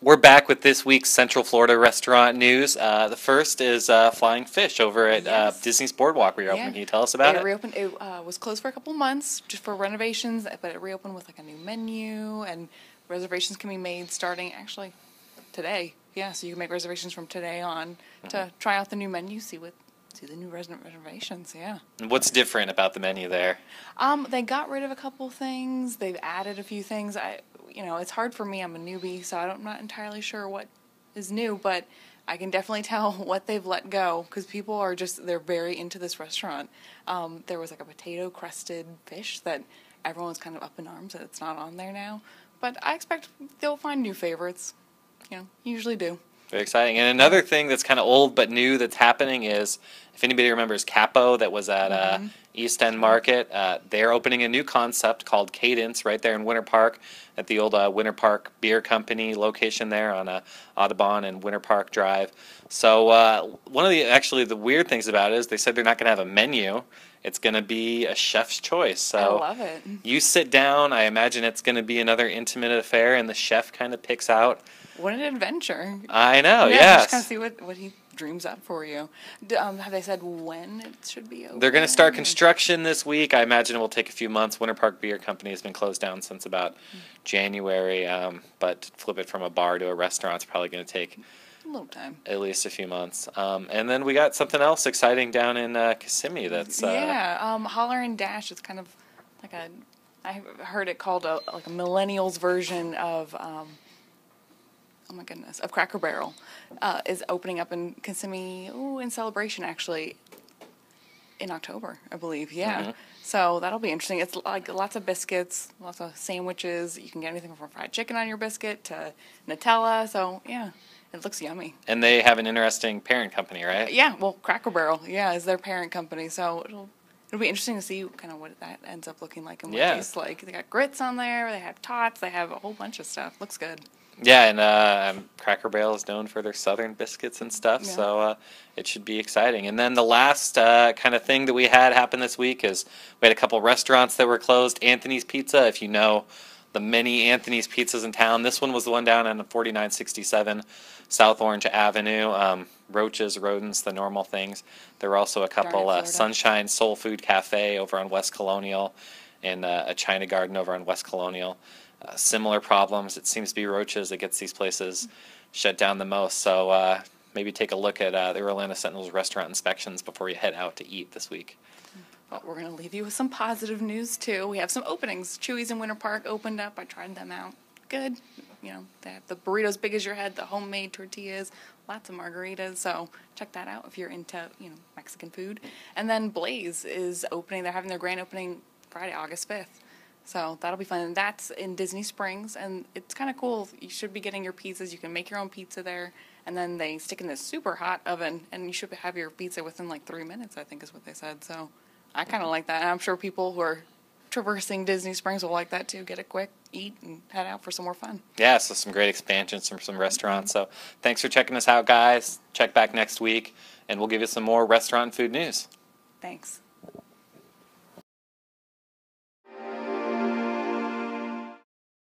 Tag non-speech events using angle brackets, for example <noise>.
We're back with this week's Central Florida restaurant news. Uh, the first is uh, Flying Fish over at uh, Yes. Disney's Boardwalk reopening. Yeah. Can you tell us about it it? reopened. It uh, was closed for a couple months just for renovations, but it reopened with like a new menu and reservations can be made starting actually today. Yeah, so you can make reservations from today on Mm-hmm. to try out the new menu, see what see the new resident reservations. Yeah. What's different about the menu there? Um, they got rid of a couple things. They've added a few things. I, you know, it's hard for me. I'm a newbie, so I don't, I'm not entirely sure what is new, but I can definitely <laughs> tell what they've let go because people are just they're very into this restaurant. Um, there was like a potato crusted fish that everyone's kind of up in arms that it's not on there now, but I expect they'll find new favorites. You know, usually do. Very exciting. And another thing that's kind of old but new that's happening is if anybody remembers Kappo that was at uh, East End Market, uh, they're opening a new concept called Cadence right there in Winter Park at the old uh, Winter Park Beer Company location there on uh, Audubon and Winter Park Drive. So uh, one of the actually the weird things about it is they said they're not going to have a menu. It's going to be a chef's choice. So I love it. you sit down. I imagine it's going to be another intimate affair, and the chef kind of picks out. What an adventure! I know. yeah, yes. just kind of see what what he dreams up for you. D- um, have they said when it should be open? They're going to start construction this week. I imagine it will take a few months. Winter Park Beer Company has been closed down since about January, um, but flip it from a bar to a restaurant is probably going to take A little time. at least a few months. Um, and then we got something else exciting down in uh, Kissimmee. That's uh, yeah, um, Holler and Dash. is kind of like a. I heard it called a like a millennials version of. Um, oh my goodness, of Cracker Barrel, uh, is opening up in Kissimmee. Ooh, in celebration actually. In October, I believe. Yeah. Mhm. So that'll be interesting. It's like lots of biscuits, lots of sandwiches. You can get anything from fried chicken on your biscuit to Nutella. So yeah, it looks yummy. and they have an interesting parent company, right? Yeah, well, Cracker Barrel, yeah, is their parent company, so it'll it'll be interesting to see kind of what that ends up looking like and what Yeah. it tastes like. They got grits on there, they have tots, they have a whole bunch of stuff. Looks good. Yeah, and uh, um, Cracker Barrel is known for their southern biscuits and stuff, Yeah. so uh, it should be exciting. And then the last uh, kind of thing that we had happen this week is we had a couple restaurants that were closed. Anthony's Pizza, if you know the many Anthony's pizzas in town, this one was the one down on 4967 South Orange Avenue. Um, roaches, rodents, the normal things. There were also a couple uh, Sunshine Soul Food Cafe over on West Colonial and uh, a China Garden over on West Colonial. Uh, similar problems. It seems to be roaches that gets these places shut down the most. So uh, maybe take a look at uh, the Orlando Sentinel's restaurant inspections before you head out to eat this week. But we're gonna leave you with some positive news too. We have some openings. Chuy's in Winter Park opened up. I tried them out. Good. You know, they have the burritos big as your head, the homemade tortillas, lots of margaritas. So check that out if you're into, you know, Mexican food. And then Blaze is opening. They're having their grand opening Friday, August fifth. So that'll be fun. And that's in Disney Springs, and it's kind of cool. You should be getting your pizzas. You can make your own pizza there, and then they stick in this super hot oven, and you should have your pizza within like three minutes. I think is what they said. So I kind of like that, and I'm sure people who are traversing Disney Springs will like that too. Get a quick, eat, and head out for some more fun. Yeah, so some great expansions from some restaurants. So thanks for checking us out, guys. Check back next week, and we'll give you some more restaurant food news. Thanks.